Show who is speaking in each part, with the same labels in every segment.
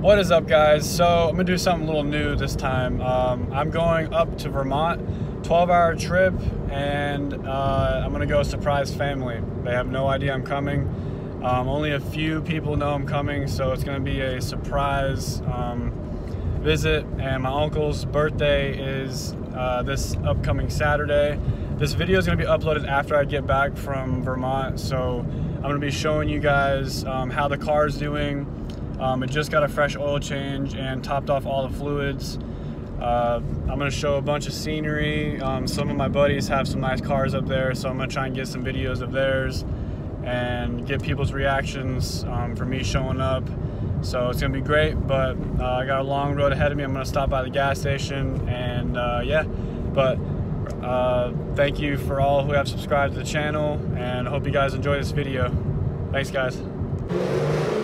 Speaker 1: What is up, guys? So I'm gonna do something a little new this time. Um, I'm going up to Vermont, 12-hour trip, and uh, I'm gonna go surprise family. They have no idea I'm coming. Um, only a few people know I'm coming, so it's gonna be a surprise um, visit. And my uncle's birthday is uh, this upcoming Saturday. This video is gonna be uploaded after I get back from Vermont, so I'm gonna be showing you guys um, how the car is doing. Um, it just got a fresh oil change and topped off all the fluids. Uh, I'm gonna show a bunch of scenery. Um, some of my buddies have some nice cars up there, so I'm gonna try and get some videos of theirs and get people's reactions um, for me showing up. So it's gonna be great, but uh, I got a long road ahead of me. I'm gonna stop by the gas station and uh, yeah, but uh, thank you for all who have subscribed to the channel and I hope you guys enjoy this video. Thanks guys.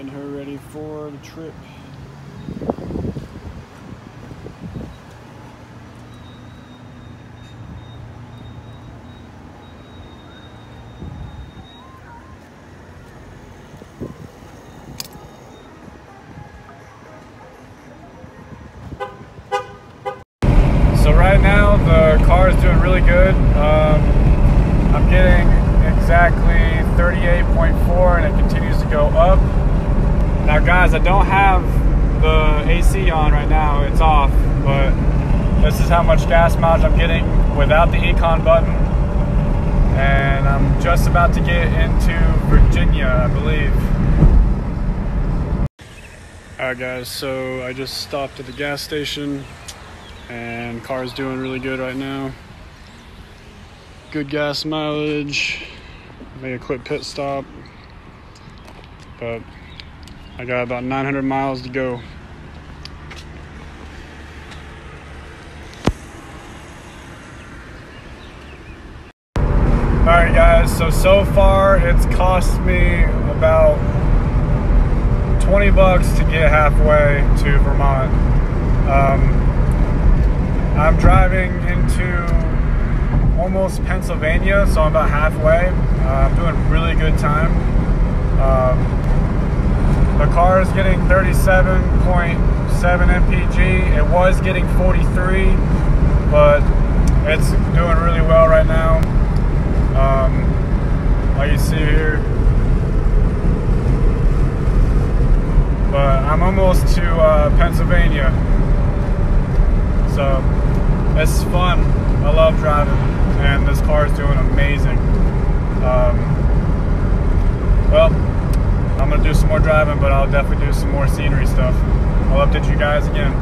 Speaker 1: Getting her ready for the trip. So right now the car is doing really good. Um, I'm getting exactly 38.4 and it continues to go up. Now guys, I don't have the AC on right now, it's off, but this is how much gas mileage I'm getting without the econ button. And I'm just about to get into Virginia, I believe. Alright guys, so I just stopped at the gas station and car's doing really good right now. Good gas mileage. Made a quick pit stop, but I got about 900 miles to go. All right, guys. So so far, it's cost me about 20 bucks to get halfway to Vermont. Um, I'm driving into almost Pennsylvania, so I'm about halfway. Uh, I'm doing really good time. Um, the car is getting 37.7 mpg. It was getting 43, but it's doing really well right now. Um, like you see here. But I'm almost to uh, Pennsylvania. So it's fun. I love driving, and this car is doing amazing. Um, well, I'm gonna do some more driving, but I'll definitely do some more scenery stuff. I'll update you guys again.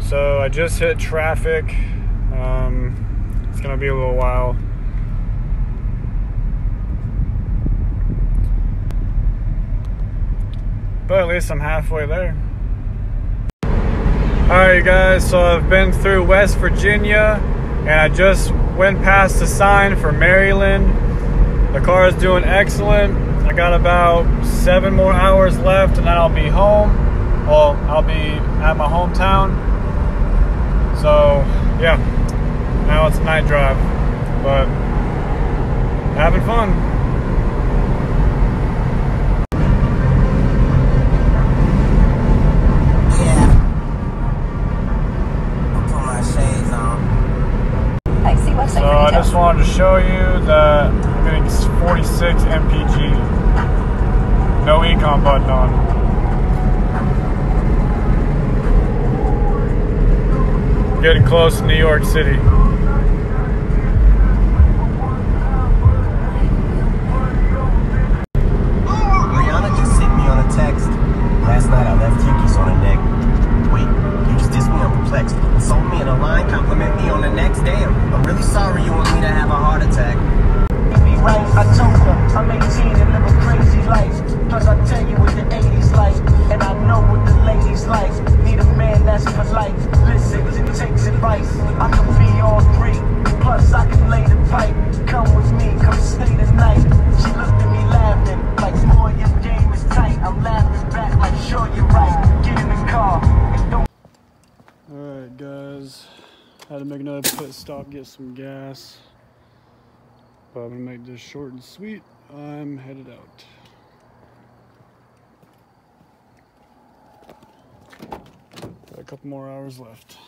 Speaker 1: So I just hit traffic. Um, it's gonna be a little while. But at least I'm halfway there. Alright guys, so I've been through West Virginia and I just went past the sign for Maryland. The car is doing excellent. I got about seven more hours left and then I'll be home. Well, I'll be at my hometown. So yeah, now it's night drive, but having fun. So I just wanted to show you that I'm getting 46 mpg. No econ button on. Getting close to New York City. Alright guys, had to make another pit stop, get some gas. But I'm gonna make this short and sweet. I'm headed out. Got a couple more hours left.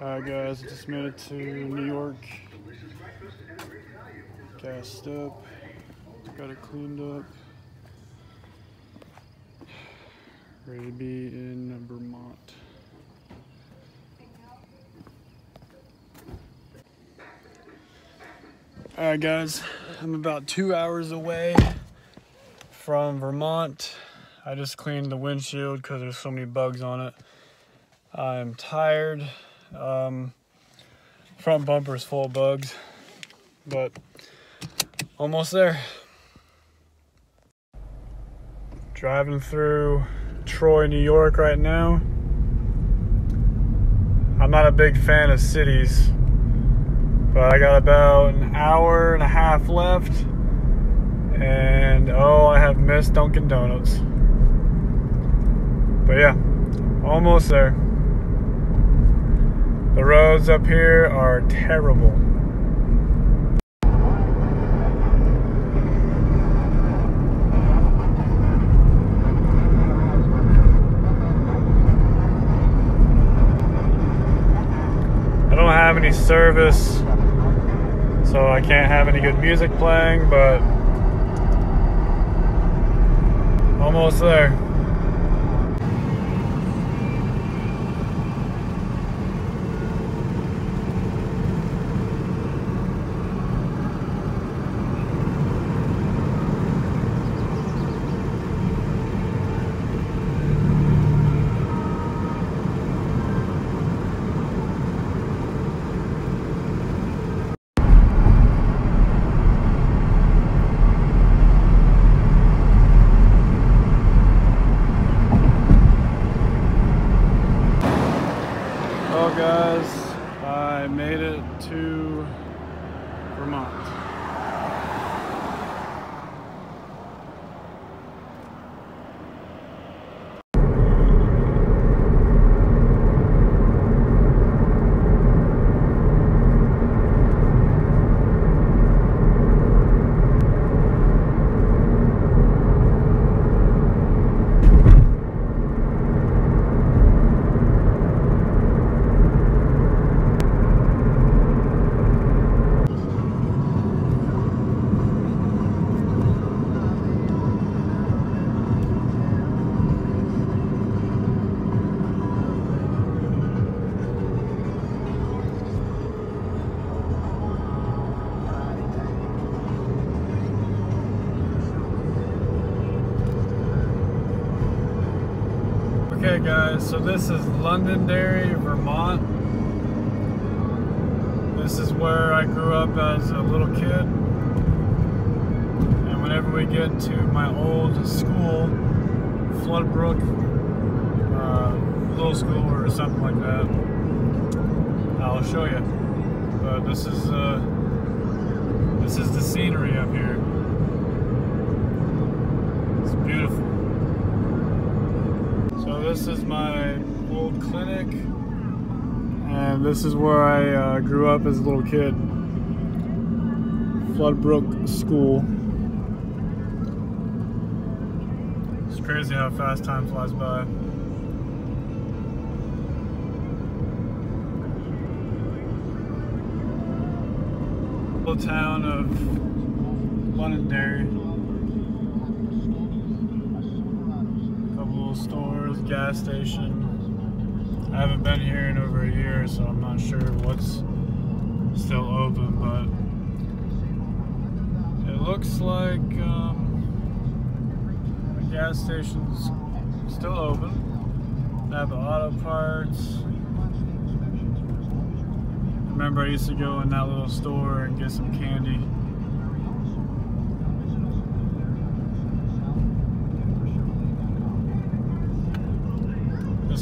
Speaker 1: Alright guys, just made it to New York. Gassed up. Got it cleaned up. Ready to be in Vermont. Alright guys, I'm about two hours away from Vermont. I just cleaned the windshield because there's so many bugs on it. I'm tired. Um, front is full of bugs, but almost there. Driving through Troy, New York right now. I'm not a big fan of cities, but I got about an hour and a half left. And oh, I have missed Dunkin' Donuts. But yeah, almost there. The roads up here are terrible. I service, so I can't have any good music playing, but almost there. Well, guys, I made it to Vermont. Okay, so this is Londonderry, Vermont. This is where I grew up as a little kid. And whenever we get to my old school, Floodbrook uh, Little School or something like that, I'll show you. But this is uh, this is the scenery up here. It's beautiful. So this is my old clinic, and this is where I uh, grew up as a little kid. Floodbrook School. It's crazy how fast time flies by. Little town of Londonderry. couple little stores, gas station. I haven't been here in over a year, so I'm not sure what's still open, but it looks like um, the gas station's still open. They have the auto parts. Remember, I used to go in that little store and get some candy.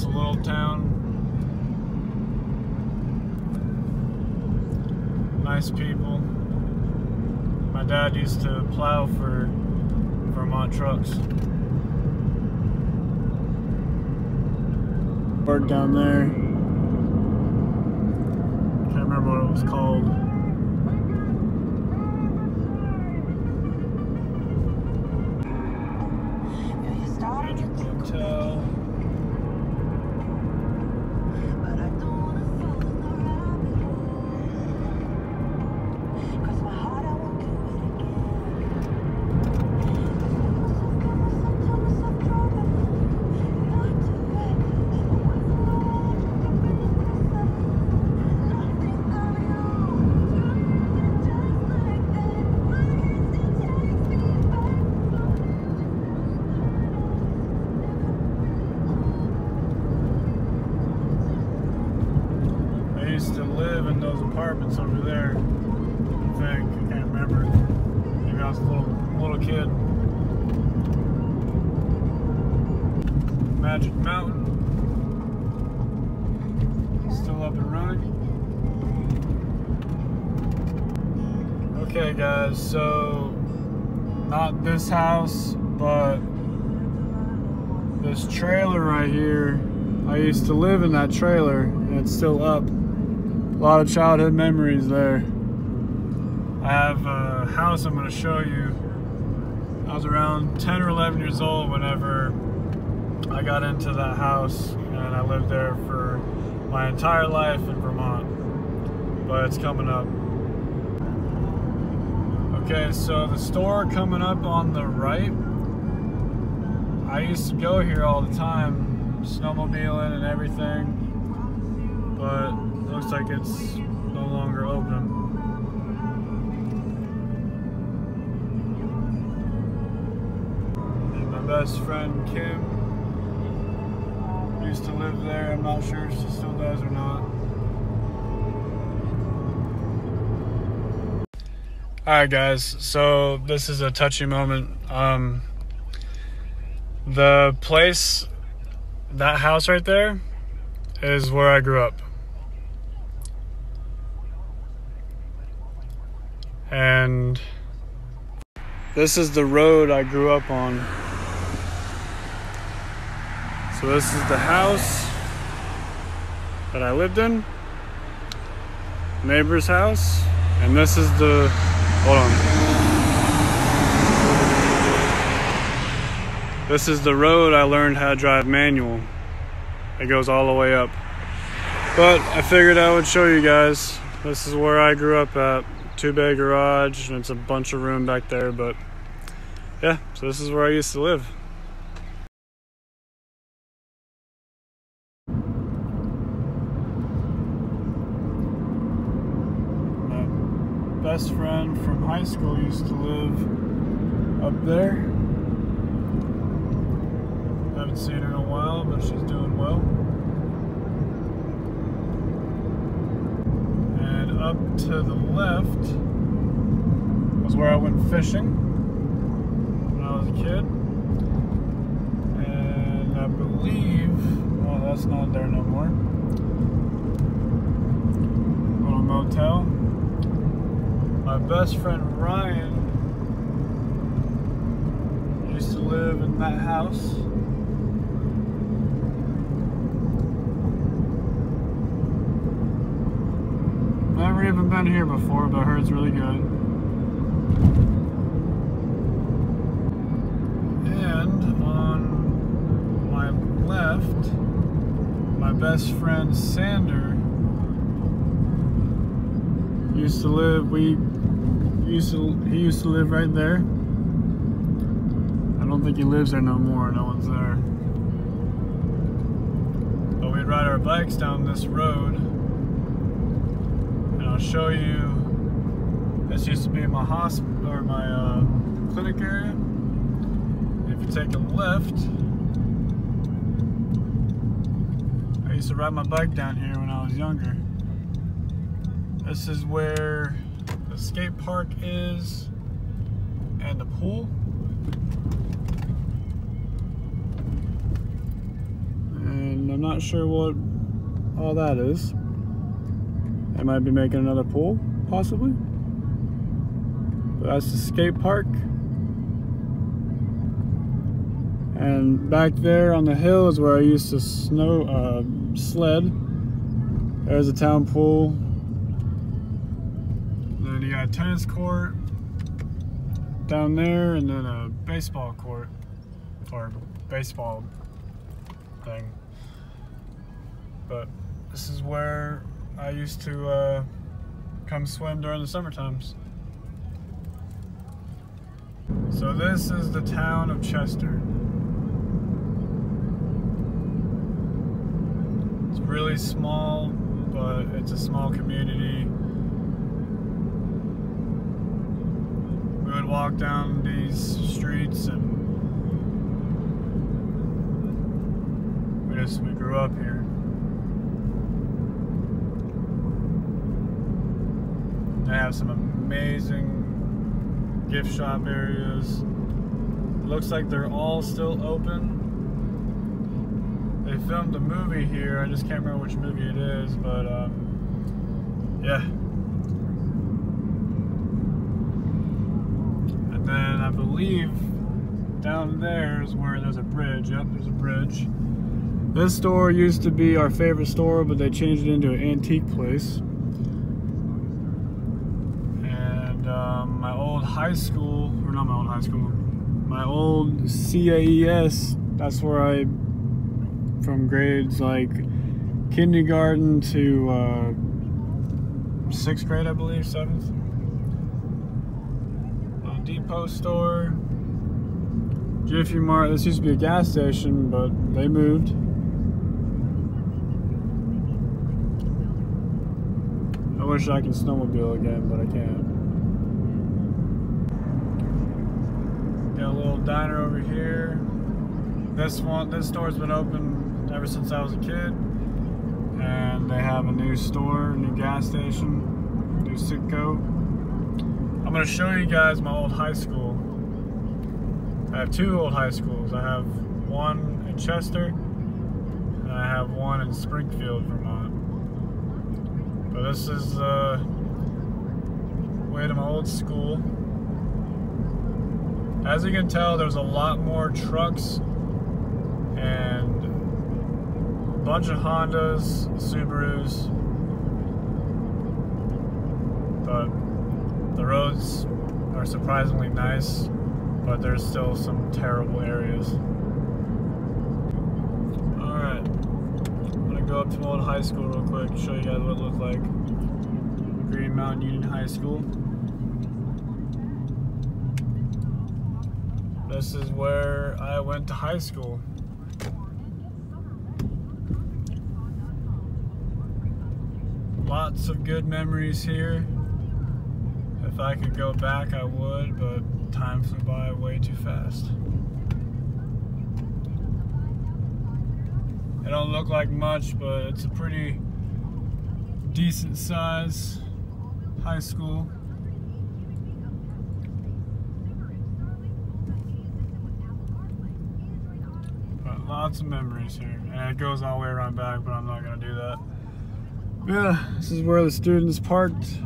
Speaker 1: A little town. Nice people. My dad used to plow for Vermont trucks. Park down there. Can't remember what it was called. Hotel. So not this house, but this trailer right here. I used to live in that trailer, and it's still up. A lot of childhood memories there. I have a house I'm going to show you. I was around 10 or 11 years old whenever I got into that house, and I lived there for my entire life in Vermont. But it's coming up. Okay, so the store coming up on the right, I used to go here all the time, snowmobiling and everything, but looks like it's no longer open. And my best friend Kim used to live there. I'm not sure if she still does or not. Alright guys, so this is a touchy moment. Um, the place, that house right there, is where I grew up. And this is the road I grew up on. So this is the house that I lived in, neighbor's house, and this is the, hold on. This is the road I learned how to drive manual. It goes all the way up. But I figured I would show you guys. This is where I grew up at. Two bay garage, and it's a bunch of room back there, but yeah, so this is where I used to live. My best friend from high school used to live up there. Haven't seen her in a while, but she's doing well. And up to the left was where I went fishing when I was a kid. And I believe, well, that's not there no more. Little motel. My best friend Ryan used to live in that house. Never even been here before, but I heard it's really good. And on my left, my best friend Sander used to live. We used to. He used to live right there. I don't think he lives there no more. No one's there. But we'd ride our bikes down this road and I'll show you. This used to be my hospital or my uh, clinic area. If you take a left, I used to ride my bike down here when I was younger. This is where the skate park is and the pool. And I'm not sure what all that is. I might be making another pool, possibly. But that's the skate park. And back there on the hill is where I used to snow uh, sled. There's a town pool. Got a tennis court down there, and then a baseball court or baseball thing. But this is where I used to uh, come swim during the summer times. So this is the town of Chester. It's really small, but it's a small community. We would walk down these streets and we we grew up here. They have some amazing gift shop areas. Looks like they're all still open. They filmed a movie here. I just can't remember which movie it is, but um, yeah. And then I believe down there is where there's a bridge. Yep, there's a bridge. This store used to be our favorite store, but they changed it into an antique place. And um, my old high school, or not my old high school, my old CAES, that's where I, from grades like kindergarten to uh, sixth grade, I believe, seventh. Depot store. Jiffy Mart, this used to be a gas station, but they moved. I wish I could snowmobile again, but I can't. Got a little diner over here. This one, this store's been open ever since I was a kid. And they have a new store, new gas station, new Citgo. I'm gonna show you guys my old high school. I have two old high schools. I have one in Chester, and I have one in Springfield, Vermont. But this is the way to my old school. As you can tell, there's a lot more trucks and a bunch of Hondas, Subarus. But the roads are surprisingly nice, but there's still some terrible areas. Alright, I'm gonna go up to old high school real quick, show you guys what it looked like. Green Mountain Union High School. This is where I went to high school. Lots of good memories here. If I could go back, I would, but time flew by way too fast. It don't look like much, but it's a pretty decent size high school. But lots of memories here. And it goes all the way around back, but I'm not gonna do that. Yeah, this is where the students parked.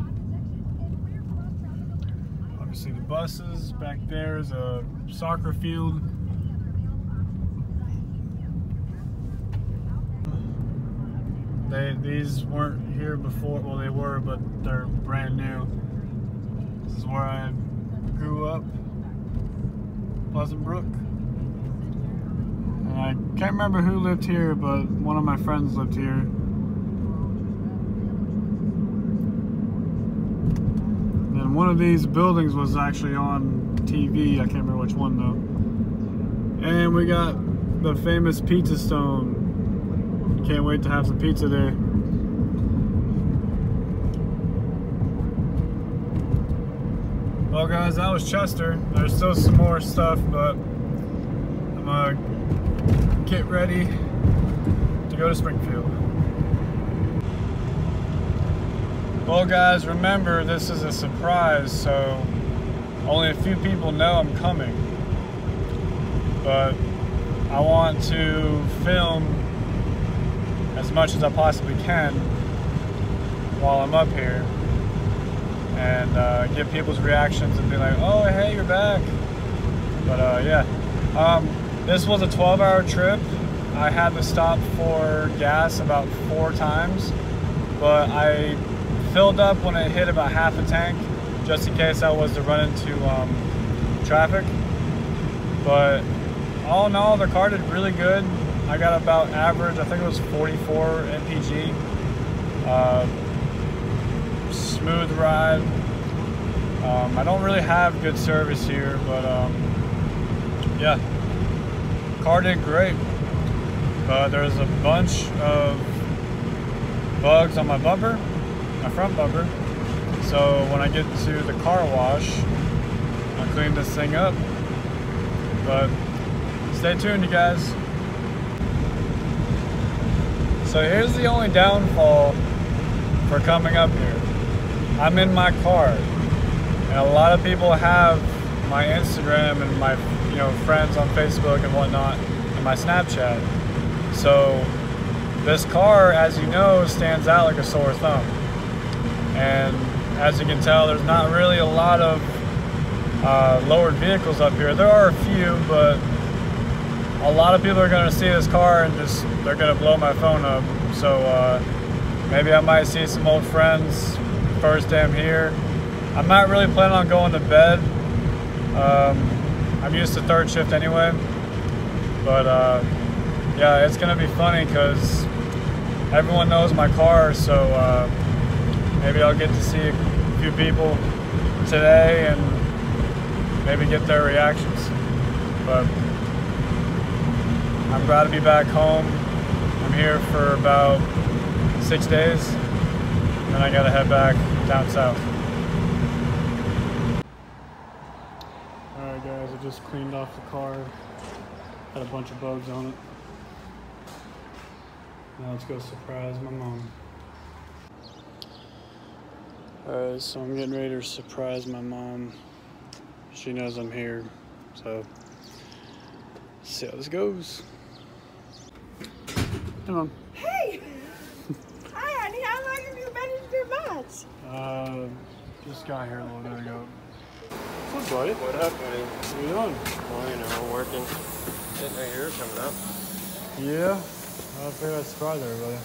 Speaker 1: Buses. Back there is a soccer field. They these weren't here before. Well, they were, but they're brand new. This is where I grew up, Pleasant Brook. And I can't remember who lived here, but one of my friends lived here. And one of these buildings was actually on TV. I can't remember which one though. And we got the famous Pizza Stone. Can't wait to have some pizza there. Well guys, that was Chester. There's still some more stuff, but I'm gonna get ready to go to Springfield. Well guys, remember this is a surprise, so only a few people know I'm coming. But I want to film as much as I possibly can while I'm up here and uh, get people's reactions and be like, oh, hey, you're back. But uh, yeah, um, this was a 12 hour trip. I had to stop for gas about four times, but I filled up when it hit about half a tank just in case I was to run into um, traffic. But all in all, the car did really good. I got about average, I think it was 44 MPG. Uh, smooth ride. Um, I don't really have good service here, but um, yeah, car did great. But there's a bunch of bugs on my bumper, my front bumper. So when I get to the car wash, I'll clean this thing up. But stay tuned, you guys. So here's the only downfall for coming up here. I'm in my car, and a lot of people have my Instagram and my you know friends on Facebook and whatnot, and my Snapchat. So this car, as you know, stands out like a sore thumb. And as you can tell, there's not really a lot of uh, lowered vehicles up here. There are a few, but a lot of people are going to see this car and just they're going to blow my phone up. So uh, maybe I might see some old friends first day I'm here. I'm not really planning on going to bed. Um, I'm used to third shift anyway, but. Uh, yeah, it's gonna be funny because everyone knows my car, so uh, maybe I'll get to see a few people today and maybe get their reactions. But I'm glad to be back home. I'm here for about six days, and I gotta head back down south. Alright guys, I just cleaned off the car. Had a bunch of bugs on it. Now let's go surprise my mom. Alright, so I'm getting ready to surprise my mom. She knows I'm here, so let's see how this goes. Hey, Mom.
Speaker 2: Hey! Hi, honey. How long have you been in Vermont?
Speaker 1: Uh, just got here a little bit ago. What's up, buddy?
Speaker 3: What up, buddy?
Speaker 1: What are you doing?
Speaker 3: Well, you know, working. Getting right here coming up.
Speaker 1: Yeah, I figured I'd surprise everybody.